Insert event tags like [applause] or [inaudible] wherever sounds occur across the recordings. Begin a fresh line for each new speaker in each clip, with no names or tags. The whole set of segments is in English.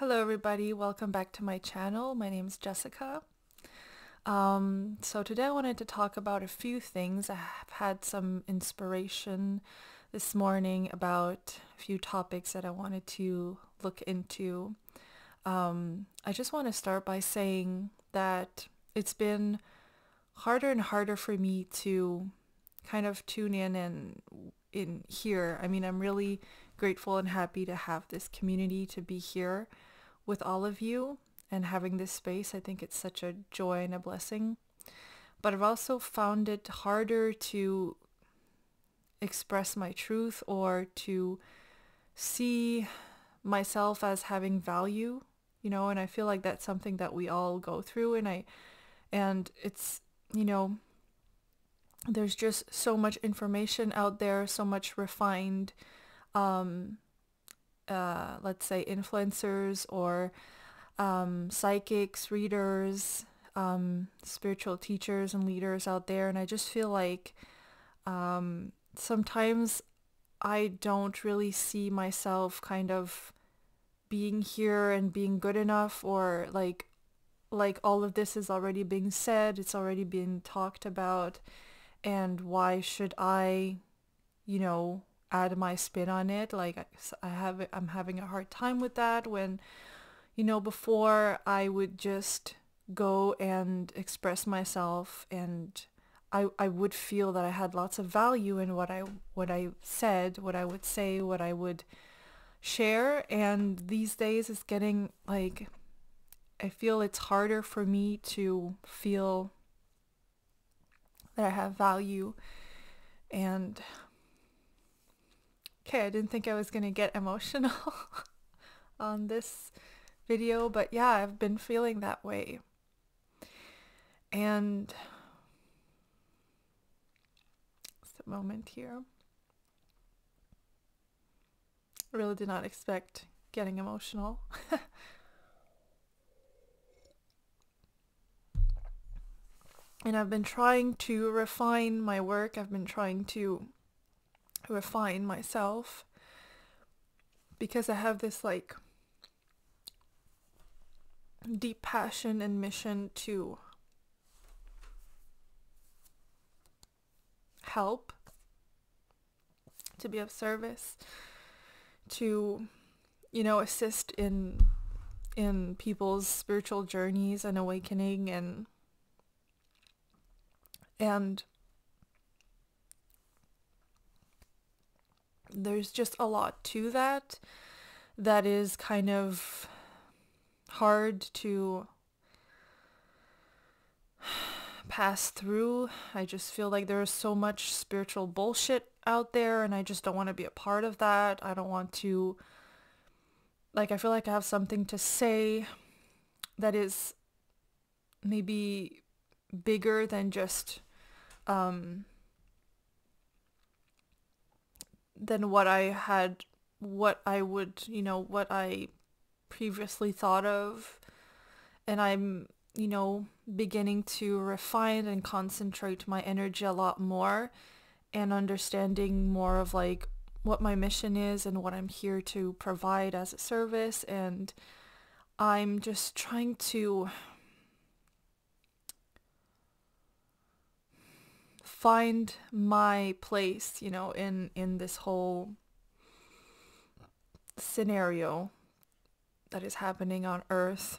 Hello everybody, welcome back to my channel. My name is Jessica. Um, so today I wanted to talk about a few things. I have had some inspiration this morning about a few topics that I wanted to look into. Um, I just want to start by saying that it's been harder and harder for me to kind of tune in and in here. I mean, I'm really grateful and happy to have this community to be here with all of you and having this space. I think it's such a joy and a blessing. But I've also found it harder to express my truth or to see myself as having value, you know, and I feel like that's something that we all go through and I and it's, you know, there's just so much information out there, so much refined um uh let's say influencers or um, psychics, readers, um, spiritual teachers and leaders out there. And I just feel like um, sometimes I don't really see myself kind of being here and being good enough or like like all of this is already being said it's already been talked about and why should i you know add my spin on it like i have i'm having a hard time with that when you know, before I would just go and express myself and I, I would feel that I had lots of value in what I what I said, what I would say, what I would share. And these days it's getting like I feel it's harder for me to feel that I have value and okay, I didn't think I was going to get emotional [laughs] on this video, but yeah, I've been feeling that way. And just a moment here. I really did not expect getting emotional. [laughs] and I've been trying to refine my work. I've been trying to refine myself because I have this like deep passion and mission to help, to be of service, to, you know, assist in in people's spiritual journeys and awakening and and there's just a lot to that that is kind of hard to [sighs] pass through. I just feel like there's so much spiritual bullshit out there and I just don't want to be a part of that. I don't want to like I feel like I have something to say that is maybe bigger than just um than what I had what I would, you know, what I previously thought of. And I'm, you know, beginning to refine and concentrate my energy a lot more and understanding more of like what my mission is and what I'm here to provide as a service. And I'm just trying to find my place, you know, in in this whole scenario that is happening on earth.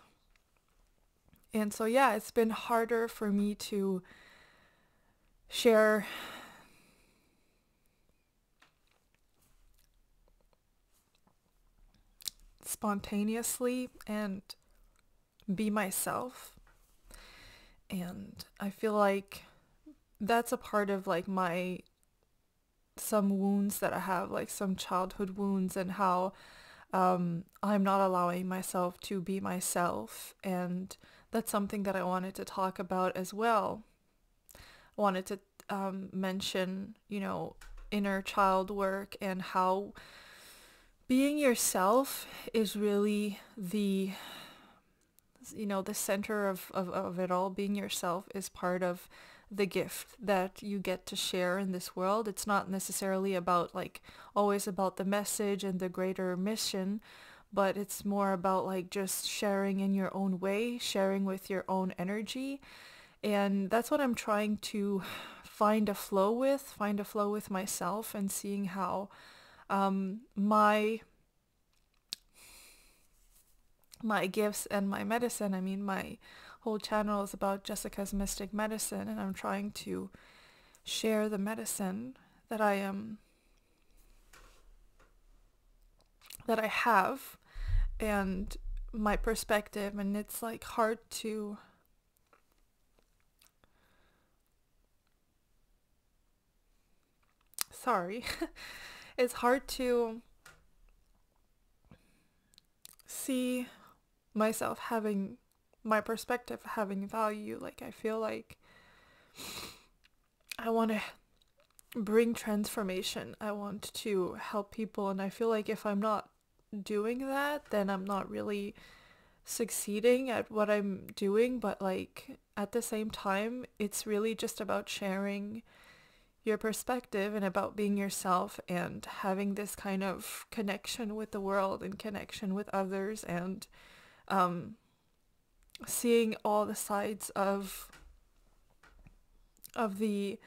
And so yeah, it's been harder for me to share spontaneously and be myself. And I feel like that's a part of like my some wounds that I have, like some childhood wounds and how um, I'm not allowing myself to be myself. And that's something that I wanted to talk about as well. I wanted to um, mention, you know, inner child work and how being yourself is really the you know the center of, of, of it all being yourself is part of the gift that you get to share in this world. It's not necessarily about like always about the message and the greater mission, but it's more about like just sharing in your own way, sharing with your own energy. And that's what I'm trying to find a flow with, find a flow with myself and seeing how um, my my gifts and my medicine, I mean my whole channel is about Jessica's Mystic Medicine and I'm trying to share the medicine that I am that I have and my perspective and it's like hard to sorry. [laughs] It's hard to see myself having my perspective having value like I feel like I want to bring transformation I want to help people and I feel like if I'm not doing that, then I'm not really succeeding at what I'm doing. But like at the same time, it's really just about sharing your perspective and about being yourself and having this kind of connection with the world and connection with others and um, seeing all the sides of of the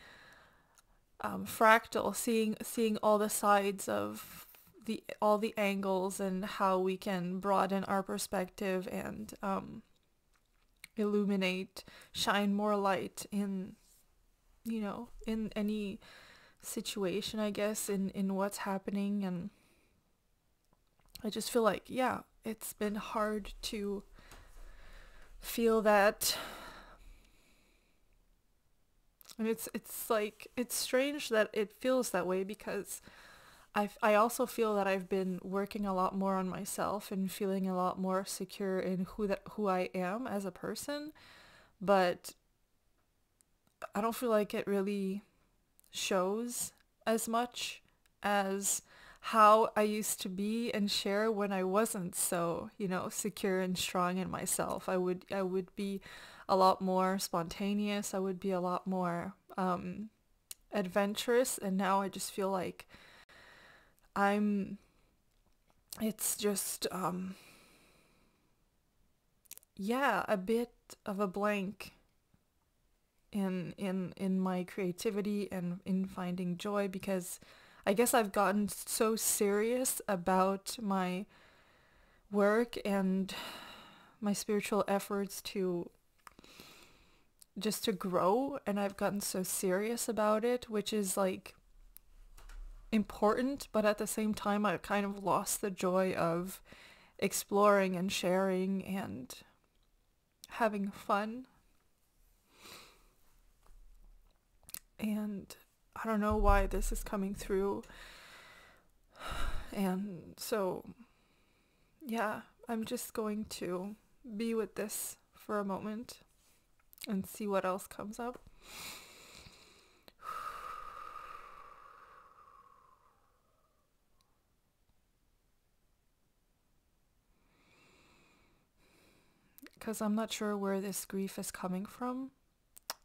um, fractal, seeing seeing all the sides of the all the angles and how we can broaden our perspective and um, illuminate, shine more light in, you know, in any situation, I guess, in, in what's happening. And I just feel like, yeah, it's been hard to feel that and it's it's like it's strange that it feels that way because I, I also feel that I've been working a lot more on myself and feeling a lot more secure in who that who I am as a person, but I don't feel like it really shows as much as how I used to be and share when I wasn't so, you know, secure and strong in myself. I would I would be a lot more spontaneous. I would be a lot more um adventurous and now I just feel like I'm it's just um yeah, a bit of a blank in in in my creativity and in finding joy because I guess I've gotten so serious about my work and my spiritual efforts to just to grow and I've gotten so serious about it, which is like important, but at the same time, I've kind of lost the joy of exploring and sharing and having fun. And I don't know why this is coming through. [sighs] And so, yeah, I'm just going to be with this for a moment and see what else comes up. [sighs] because I'm not sure where this grief is coming from.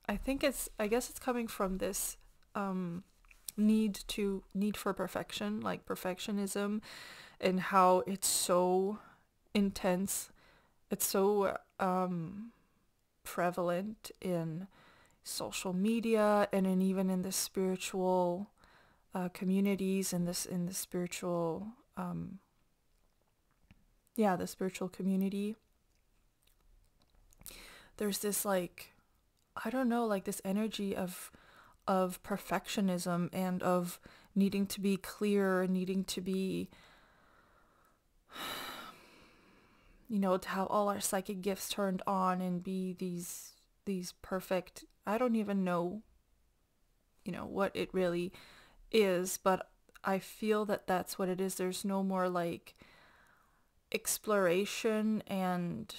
I think it's, I guess it's coming from this um, need to, need for perfection, like perfectionism and how it's so intense. It's so um, prevalent in social media and in even in the spiritual uh, communities and this in the spiritual um, yeah the spiritual community there's this like I don't know, like this energy of of perfectionism and of needing to be clear, and needing to be [sighs] you know, to have all our psychic gifts turned on and be these these perfect I don't even know you know what it really is, but I feel that that's what it is. There's no more like exploration and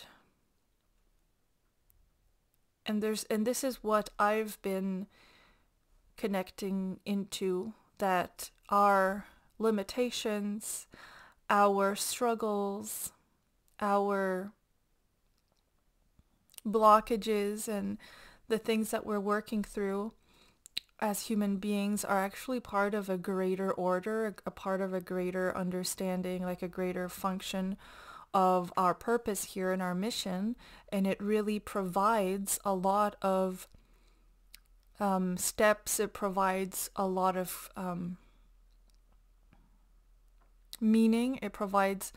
and there's and this is what I've been connecting into that our limitations, our struggles, our blockages and the things that we're working through as human beings are actually part of a greater order, a part of a greater understanding, like a greater function of our purpose here in our mission. And it really provides a lot of um, steps. It provides a lot of um, meaning. It provides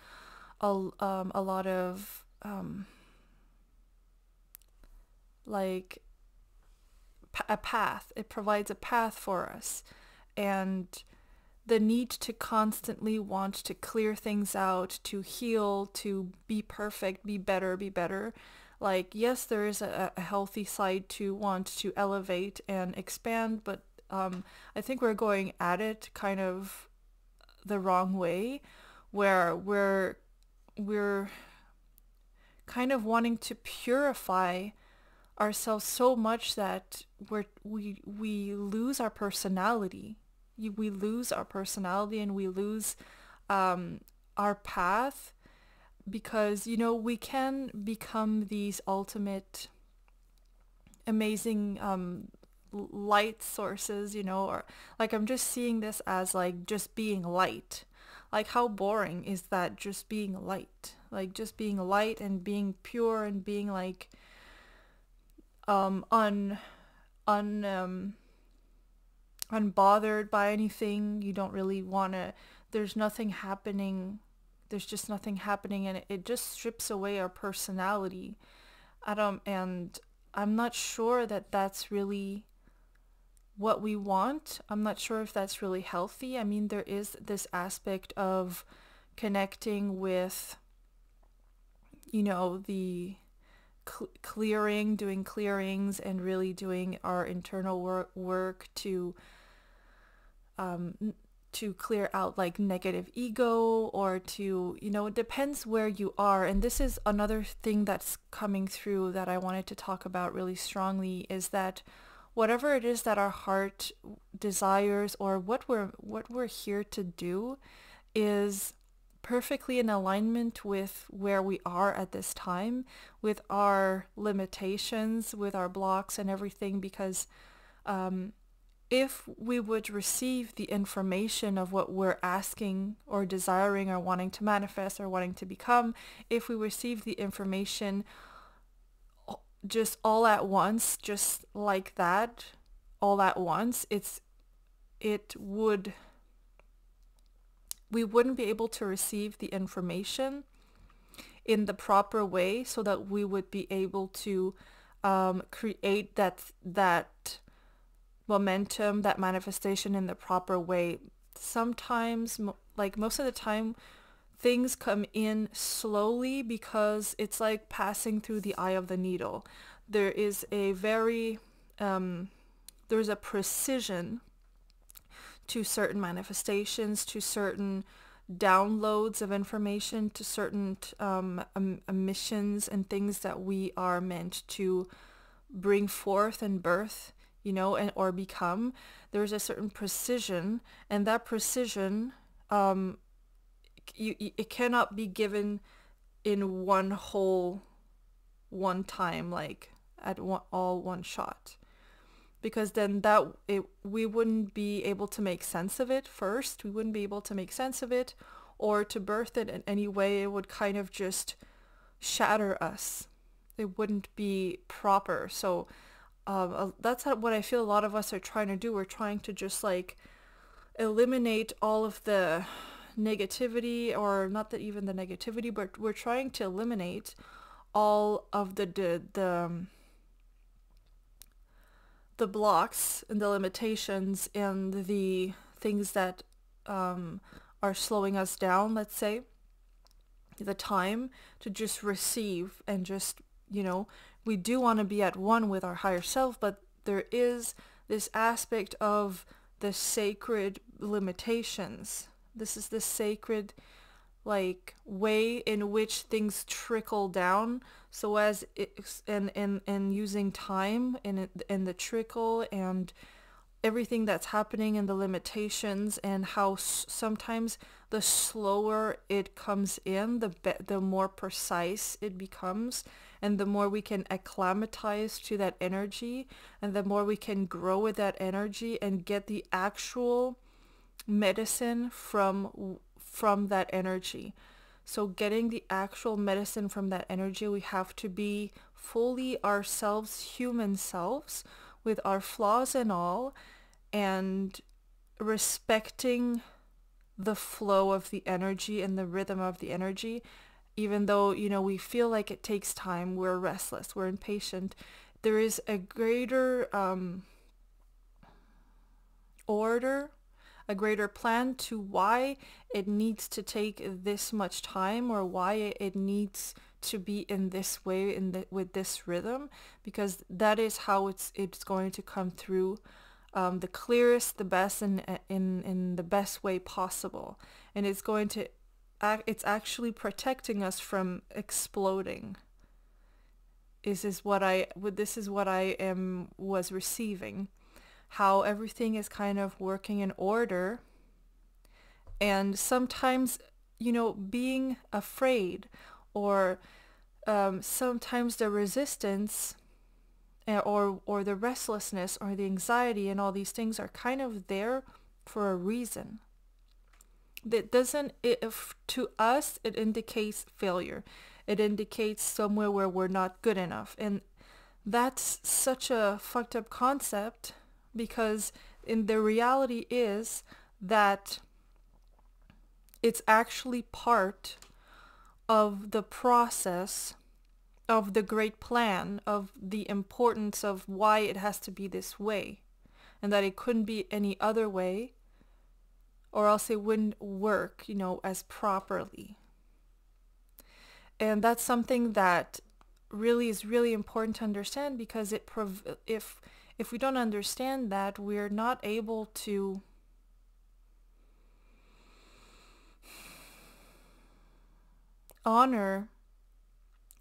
a, um, a lot of um, like a path. It provides a path for us. And the need to constantly want to clear things out, to heal, to be perfect, be better, be better. Like, yes, there is a, a healthy side to want to elevate and expand, but um, I think we're going at it kind of the wrong way, where we're we're kind of wanting to purify ourselves so much that we're, we we lose our personality. We lose our personality and we lose um, our path because you know we can become these ultimate amazing um, light sources you know or like i'm just seeing this as like just being light like how boring is that just being light like just being light and being pure and being like um, un, un, um, unbothered by anything. You don't really want to, there's nothing happening. There's just nothing happening and it, just strips away our personality. I don't, and I'm not sure that that's really what we want. I'm not sure if that's really healthy. I mean, there is this aspect of connecting with, you know, the cl- clearing, doing clearings, and really doing our internal work, work to um, to clear out like negative ego or to you know it depends where you are. And this is another thing that's coming through that I wanted to talk about really strongly is that whatever it is that our heart desires or what we're what we're here to do is perfectly in alignment with where we are at this time, with our limitations, with our blocks and everything, because um, if we would receive the information of what we're asking or desiring or wanting to manifest or wanting to become, if we receive the information just all at once, just like that, all at once, it's it would we wouldn't be able to receive the information in the proper way so that we would be able to um, create that that momentum, that manifestation in the proper way. Sometimes, like most of the time, things come in slowly because it's like passing through the eye of the needle. There is a very, um, there's a precision to certain manifestations, to certain downloads of information, to certain um, emissions and things that we are meant to bring forth and birth, you know, and or become. There's a certain precision, and that precision, um, you, it cannot be given in one whole, one time, like at one, all one shot because then that it, we wouldn't be able to make sense of it first. We wouldn't be able to make sense of it or to birth it in any way. It would kind of just shatter us. It wouldn't be proper. So um, that's what I feel a lot of us are trying to do. We're trying to just like eliminate all of the negativity or not that even the negativity, but we're trying to eliminate all of the, the, the um, the blocks and the limitations and the things that um, are slowing us down, let's say, the time to just receive and just, you know, we do want to be at one with our higher self, but there is this aspect of the sacred limitations. This is the sacred like way in which things trickle down so as it, and and and using time and in the trickle and everything that's happening and the limitations and how sometimes the slower it comes in, the the more precise it becomes and the more we can acclimatize to that energy and the more we can grow with that energy and get the actual medicine from from that energy. So getting the actual medicine from that energy, we have to be fully ourselves, human selves, with our flaws and all, and respecting the flow of the energy and the rhythm of the energy even though you know we feel like it takes time we're restless we're impatient there is a greater um, order a greater plan to why it needs to take this much time or why it needs to be in this way in the, with this rhythm because that is how it's it's going to come through um, the clearest the best and in in the best way possible. And it's going to it's actually protecting us from exploding. Is is what I this is what I am was receiving. How everything is kind of working in order. And sometimes you know being afraid or um, sometimes the resistance eh, or or the restlessness or the anxiety and all these things are kind of there for a reason that doesn't if to us it indicates failure. It indicates somewhere where we're not good enough. And that's such a fucked up concept because in the reality is that it's actually part of the process of the great plan of the importance of why it has to be this way and that it couldn't be any other way or else it wouldn't work, you know, as properly. And that's something that really is really important to understand because it prov- if if we don't understand that, we're not able to honor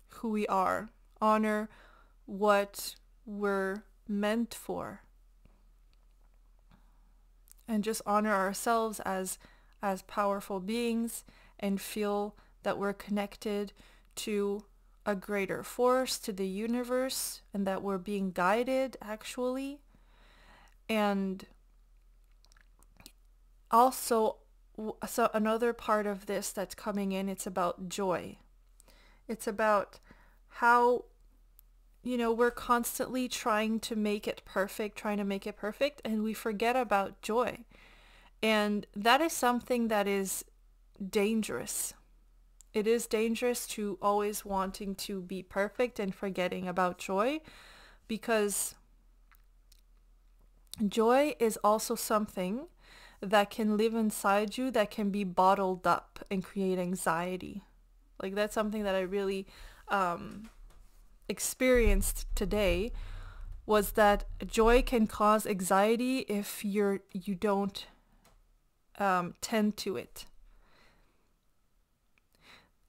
who we are, honor what we're meant for and just honor ourselves as as powerful beings and feel that we're connected to a greater force, to the universe, and that we're being guided actually. And also so another part of this that's coming in it's about joy. It's about how you know, we're constantly trying to make it perfect, trying to make it perfect, and we forget about joy. And that is something that is dangerous. It is dangerous to always wanting to be perfect and forgetting about joy because joy is also something that can live inside you that can be bottled up and create anxiety. Like that's something that I really um, experienced today was that joy can cause anxiety if you're you don't um, tend to it.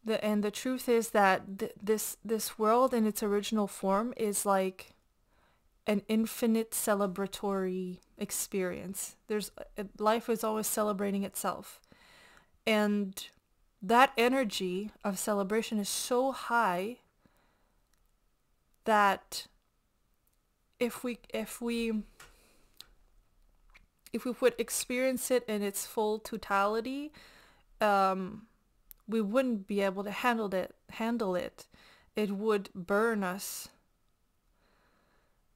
The and the truth is that th- this this world in its original form is like an infinite celebratory experience. There's life is always celebrating itself. And that energy of celebration is so high that if we if we if we would experience it in its full totality, um, we wouldn't be able to handle it. Handle it. It would burn us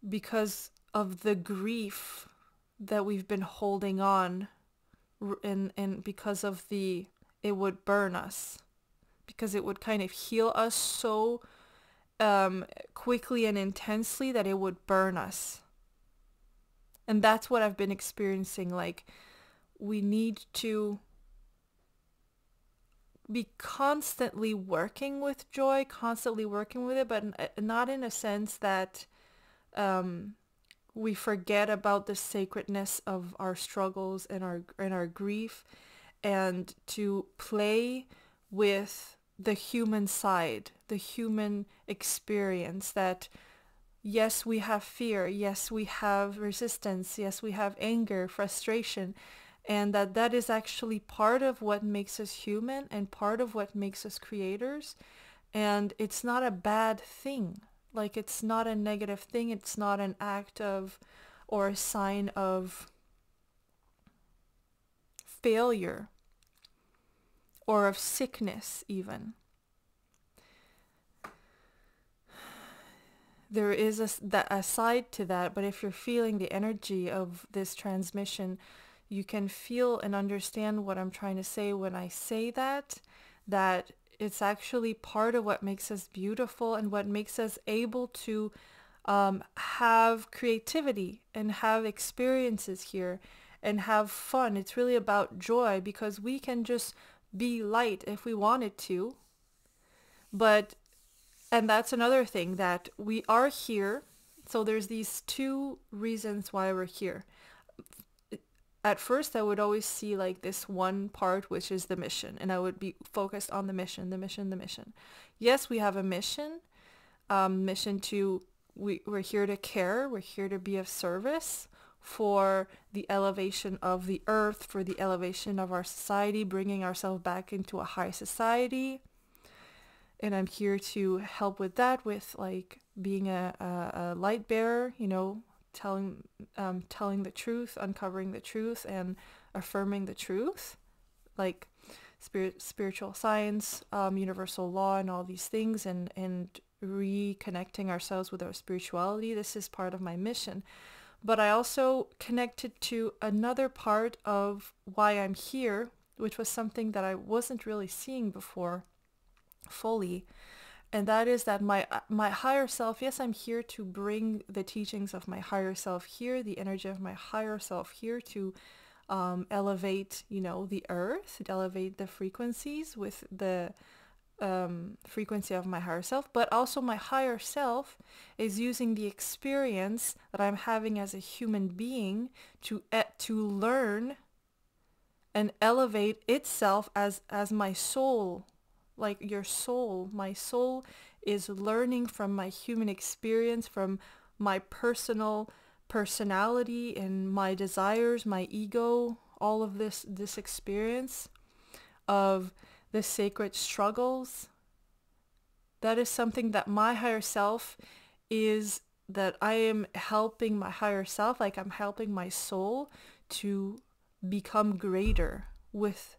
because of the grief that we've been holding on, and and because of the it would burn us, because it would kind of heal us so um, quickly and intensely that it would burn us. And that's what I've been experiencing. Like, we need to be constantly working with joy, constantly working with it, but not in a sense that um, we forget about the sacredness of our struggles and our and our grief, and to play with the human side, the human experience that Yes, we have fear. Yes, we have resistance. Yes, we have anger, frustration. And that that is actually part of what makes us human and part of what makes us creators. And it's not a bad thing. Like it's not a negative thing. It's not an act of or a sign of failure or of sickness even. There is a, that, a side to that, but if you're feeling the energy of this transmission, you can feel and understand what I'm trying to say when I say that, that it's actually part of what makes us beautiful and what makes us able to um, have creativity and have experiences here and have fun. It's really about joy because we can just be light if we wanted to. But, and that's another thing that we are here. So there's these two reasons why we're here. At first, I would always see like this one part, which is the mission, and I would be focused on the mission, the mission, the mission. Yes, we have a mission, um, mission to, we, we're here to care, we're here to be of service, for the elevation of the earth, for the elevation of our society, bringing ourselves back into a high society. And I'm here to help with that, with like being a, a, a light bearer, you know, telling um, telling the truth, uncovering the truth, and affirming the truth, like spirit, spiritual science, um, universal law, and all these things, and and reconnecting ourselves with our spirituality. This is part of my mission but I also connected to another part of why I'm here, which was something that I wasn't really seeing before fully. And that is that my my higher self, yes, I'm here to bring the teachings of my higher self here, the energy of my higher self here to um, elevate, you know, the earth, to elevate the frequencies with the um, frequency of my higher self, but also my higher self is using the experience that I'm having as a human being to to learn and elevate itself as as my soul, like your soul. My soul is learning from my human experience, from my personal personality and my desires, my ego, all of this this experience of the sacred struggles. That is something that my higher self is that I am helping my higher self, like I'm helping my soul to become greater with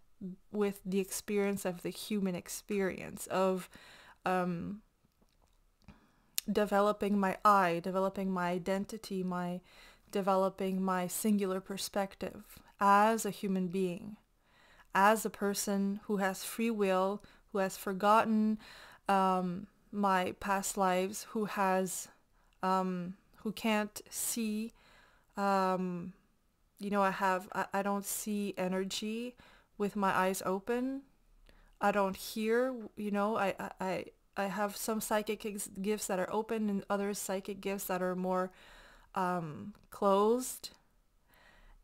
with the experience of the human experience of um, developing my I, developing my identity, my developing my singular perspective as a human being as a person who has free will, who has forgotten um, my past lives, who has, um, who can't see, um, you know, I have, I, I don't see energy with my eyes open. I don't hear, you know, I, I, I have some psychic gifts that are open and other psychic gifts that are more um, closed.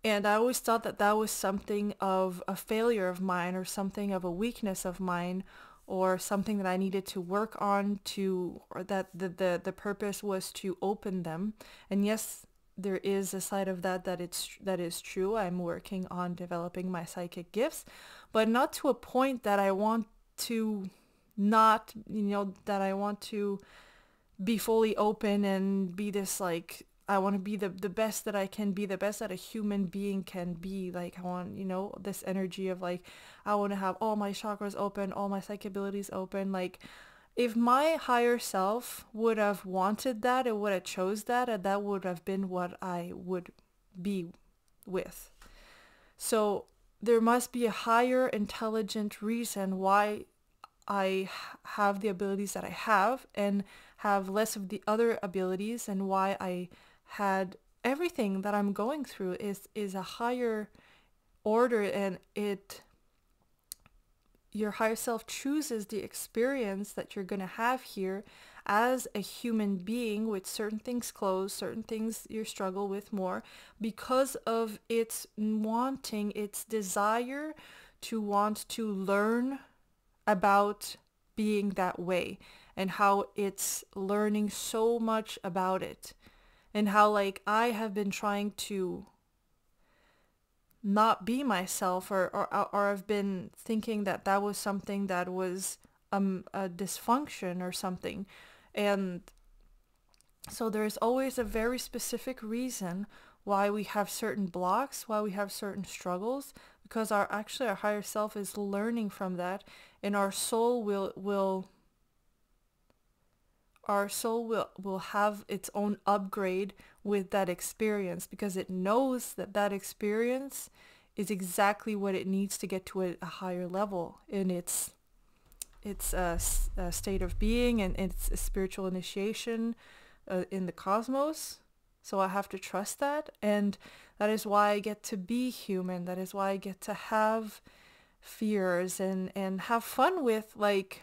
And I always thought that that was something of a failure of mine or something of a weakness of mine or something that I needed to work on to, or that the, the, the purpose was to open them. And yes, there is a side of that that it's that is true. I'm working on developing my psychic gifts, but not to a point that I want to not, you know, that I want to be fully open and be this like I want to be the, the best that I can be, the best that a human being can be. Like I want, you know, this energy of like, I want to have all my chakras open, all my psychic abilities open. Like if my higher self would have wanted that, it would have chose that and that would have been what I would be with. So there must be a higher intelligent reason why I have the abilities that I have and have less of the other abilities and why I had everything that I'm going through is is a higher order and it your higher self chooses the experience that you're going to have here as a human being with certain things closed, certain things you struggle with more because of its wanting, its desire to want to learn about being that way and how it's learning so much about it and how like I have been trying to not be myself or or or I've been thinking that that was something that was um a dysfunction or something. And so there's always a very specific reason why we have certain blocks, why we have certain struggles because our actually our higher self is learning from that and our soul will will our soul will, will have its own upgrade with that experience because it knows that that experience is exactly what it needs to get to a, a higher level in its its uh, state of being and its spiritual initiation uh, in the cosmos. So I have to trust that and that is why I get to be human. That is why I get to have fears and and have fun with like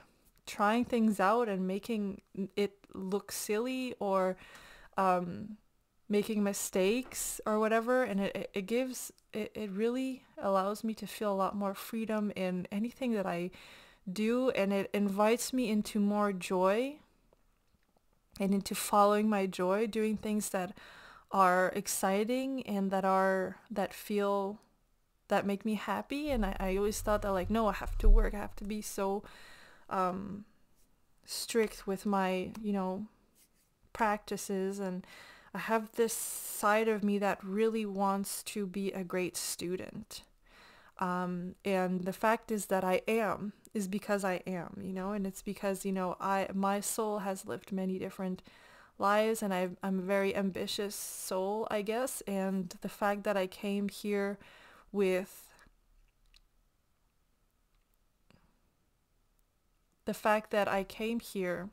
trying things out and making it look silly or um, making mistakes or whatever. And it, it gives it, it really allows me to feel a lot more freedom in anything that I do. And it invites me into more joy and into following my joy doing things that are exciting and that are that feel that make me happy. And I, I always thought that like no I have to work. I have to be so um, strict with my, you know, practices and I have this side of me that really wants to be a great student. Um, and the fact is that I am is because I am, you know, and it's because, you know, I my soul has lived many different lives and I, I'm a very ambitious soul, I guess. And the fact that I came here with the fact that I came here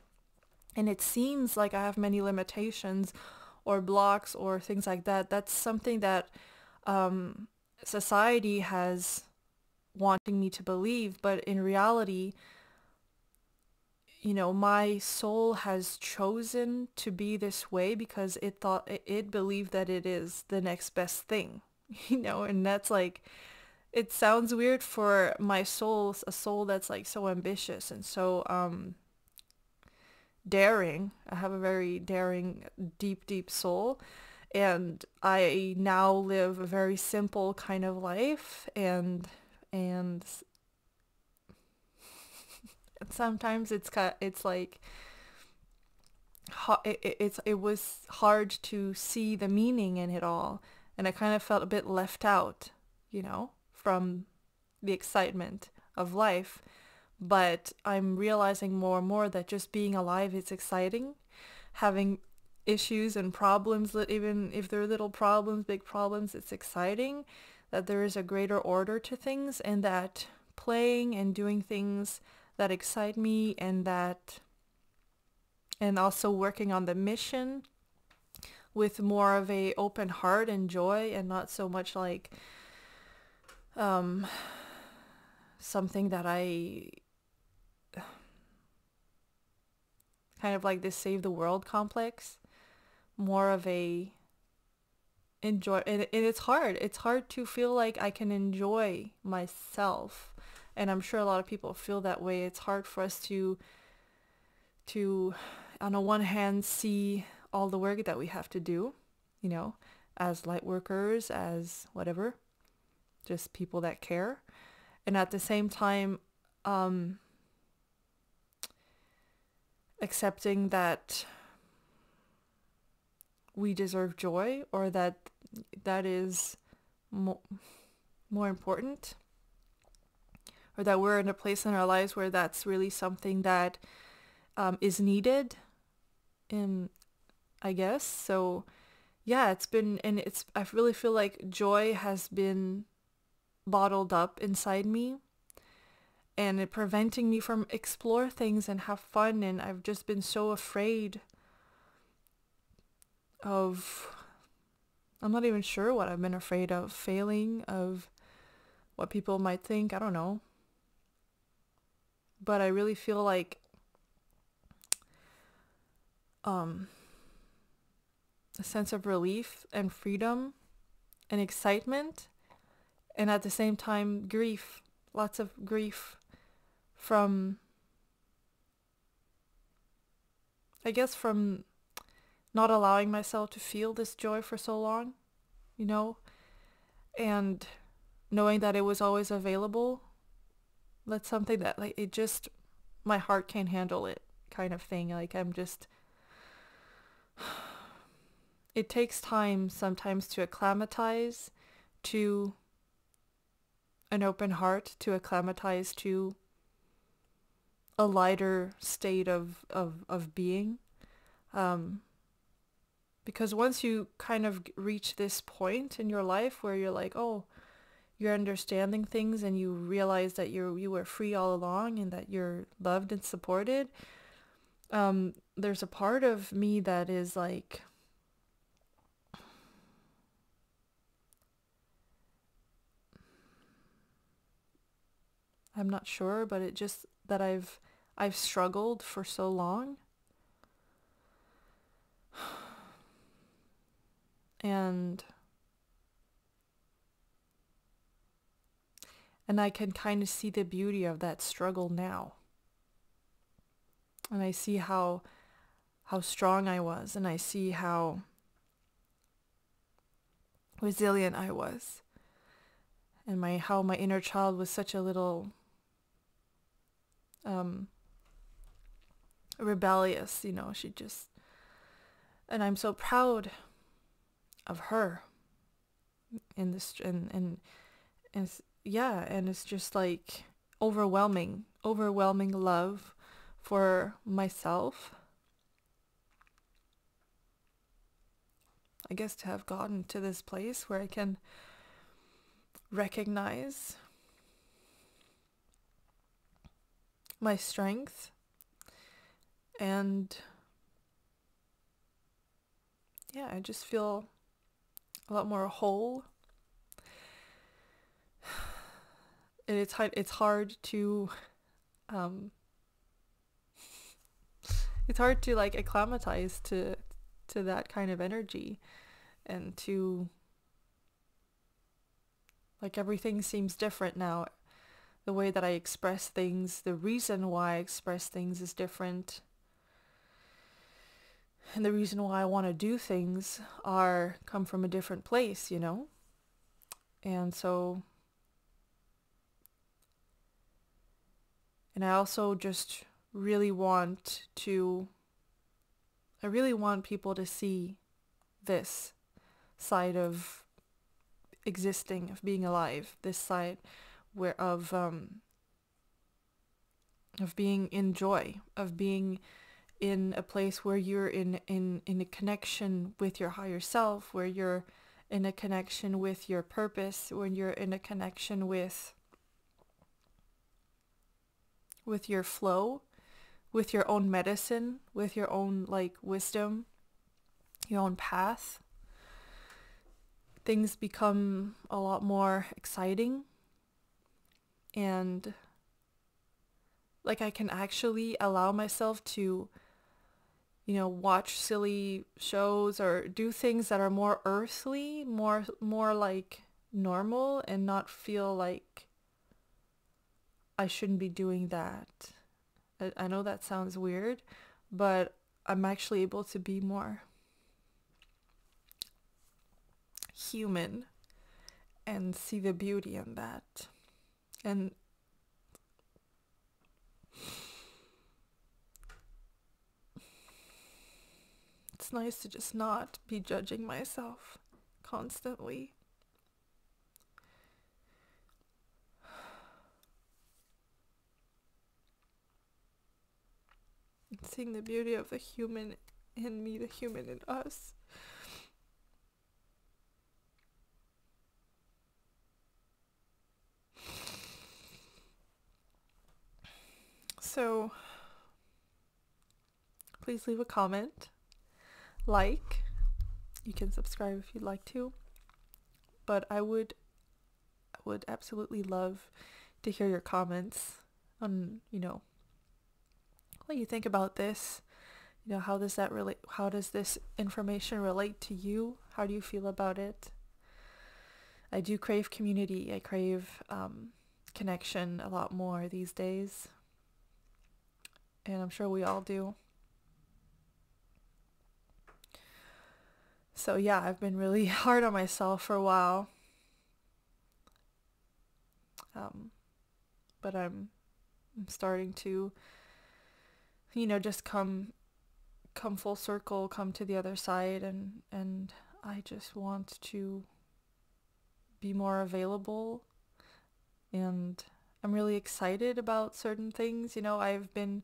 and it seems like I have many limitations or blocks or things like that, that's something that um, society has wanting me to believe. But in reality, you know, my soul has chosen to be this way because it thought it believed that it is the next best thing, [laughs] you know, and that's like it sounds weird for my soul, a soul that's like so ambitious and so um daring. I have a very daring, deep, deep soul. And I now live a very simple kind of life and and [laughs] sometimes it's it's like it, it's it was hard to see the meaning in it all and I kind of felt a bit left out, you know? From the excitement of life. But I'm realizing more and more that just being alive is exciting. Having issues and problems, even if they're little problems, big problems, it's exciting. That there is a greater order to things and that playing and doing things that excite me and that and also working on the mission with more of a open heart and joy and not so much like um, something that I kind of like this save the world complex more of a enjoy and, it's hard. It's hard to feel like i can enjoy myself. And i'm sure a lot of people feel that way. It's hard for us to to on the one hand see all the work that we have to do you know as light workers as whatever just people that care. And at the same time, um, accepting that we deserve joy or that that is mo- more important or that we're in a place in our lives where that's really something that um, is needed in I guess so yeah it's been and it's I really feel like joy has been bottled up inside me and it preventing me from explore things and have fun. And I've just been so afraid of I'm not even sure what I've been afraid of. Failing of what people might think. I don't know. But I really feel like um a sense of relief and freedom and excitement and at the same time grief lots of grief from I guess from not allowing myself to feel this joy for so long, you know, and knowing that it was always available. That's something that like it just my heart can't handle it kind of thing. Like I'm just [sighs] it takes time sometimes to acclimatize to an open heart, to acclimatize to a lighter state of, of, of being. Um, because once you kind of reach this point in your life where you're like, oh, you're understanding things and you realize that you you were free all along and that you're loved and supported, um, there's a part of me that is like, I'm not sure, but it just that I've I've struggled for so long. [sighs] And and I can kind of see the beauty of that struggle now. And I see how how strong I was and I see how resilient I was. And my how my inner child was such a little um rebellious, you know, she just and I'm so proud of her in this and and and yeah, and it's just like overwhelming, overwhelming love for myself. I guess to have gotten to this place where I can recognize my strength and yeah, I just feel a lot more whole. [sighs] And it's hard, it's hard to um it's hard to like acclimatize to to that kind of energy and to like everything seems different now the way that I express things, the reason why I express things is different. And the reason why I want to do things are come from a different place, you know? And so and I also just really want to I really want people to see this side of existing, of being alive, this side where of um, of being in joy, of being in a place where you're in in in a connection with your higher self, where you're in a connection with your purpose, when you're in a connection with with your flow, with your own medicine, with your own like wisdom, your own path. Things become a lot more exciting and like I can actually allow myself to you know watch silly shows or do things that are more earthly more more like normal and not feel like I shouldn't be doing that. I, I know that sounds weird but I'm actually able to be more human and see the beauty in that and it's nice to just not be judging myself constantly. And seeing the beauty of the human in me, the human in us. So please leave a comment, like, you can subscribe if you'd like to, but I would I would absolutely love to hear your comments on, you know, what you think about this. You know, how does that relate how does this information relate to you? How do you feel about it? I do crave community. I crave um, connection a lot more these days and I'm sure we all do. So yeah, I've been really [laughs] hard on myself for a while. Um, but I'm, I'm starting to, you know, just come, come full circle, come to the other side, and and I just want to be more available, and I'm really excited about certain things. You know, I've been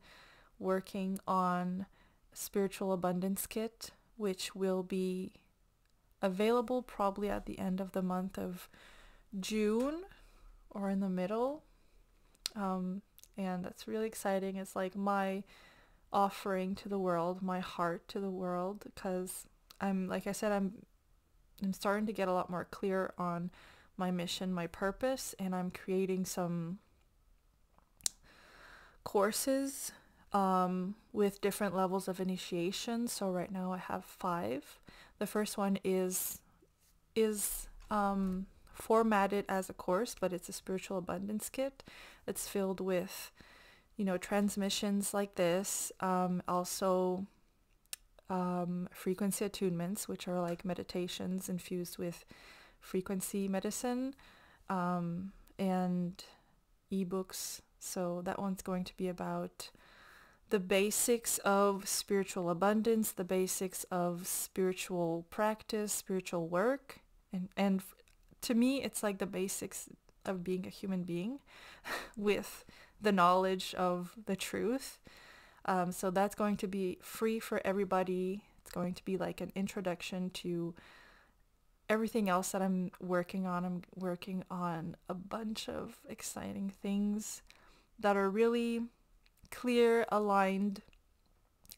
working on spiritual abundance kit, which will be available probably at the end of the month of June or in the middle. Um, and that's really exciting. It's like my offering to the world, my heart to the world, because I'm, like I said, I'm, I'm starting to get a lot more clear on my mission, my purpose, and I'm creating some courses um, with different levels of initiation. So right now I have five. The first one is is um, formatted as a course, but it's a spiritual abundance kit. It's filled with, you know, transmissions like this. Um, also, um, frequency attunements, which are like meditations infused with frequency medicine, um, and ebooks. So that one's going to be about the basics of spiritual abundance, the basics of spiritual practice, spiritual work. And, and to me, it's like the basics of being a human being [laughs] with the knowledge of the truth. Um, so that's going to be free for everybody. It's going to be like an introduction to everything else that I'm working on. I'm working on a bunch of exciting things that are really clear, aligned,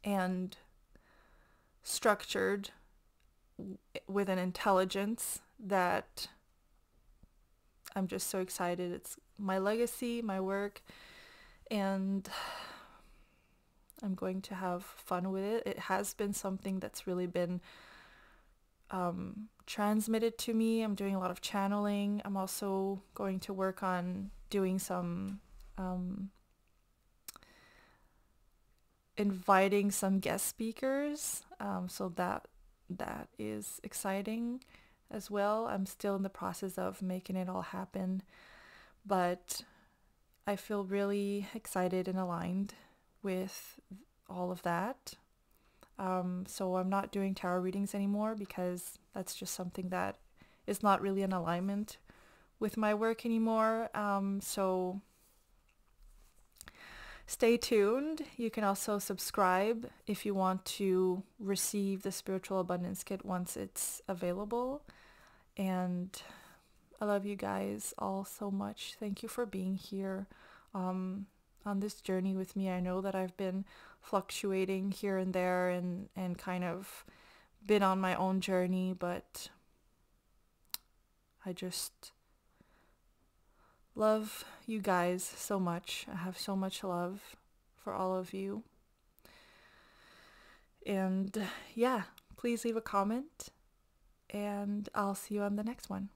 and structured with an intelligence that I'm just so excited. It's my legacy, my work, and I'm going to have fun with it. It has been something that's really been um, transmitted to me. I'm doing a lot of channeling. I'm also going to work on doing some um, inviting some guest speakers. Um, so that that is exciting as well. I'm still in the process of making it all happen, but I feel really excited and aligned with all of that. Um, so I'm not doing tarot readings anymore because that's just something that is not really in alignment with my work anymore. Um, so Stay tuned. You can also subscribe if you want to receive the Spiritual Abundance Kit once it's available. And I love you guys all so much. Thank you for being here um, on this journey with me. I know that I've been fluctuating here and there and, and kind of been on my own journey, but I just love you guys so much. I have so much love for all of you. And yeah, please leave a comment and I'll see you on the next one.